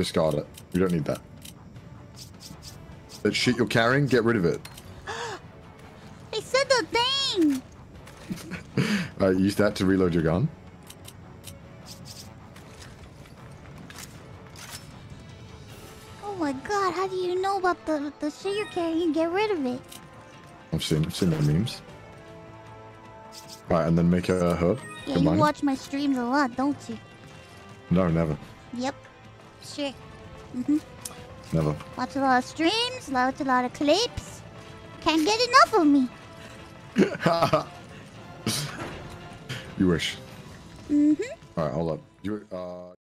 Discard it. We don't need that. That shit you're carrying, get rid of it. I said the thing. Uh, use that to reload your gun. Oh my god, how do you know about the, the shit you're carrying? Get rid of it. I've seen, I've seen the memes. Right, and then make a herb. Yeah, you it. watch my streams a lot, don't you? No, never. Yep. Sure. Mm-hmm. Never. Watch a lot of streams, watch a lot of clips. Can't get enough of me. you wish. Mm-hmm. Alright, hold up. You, uh...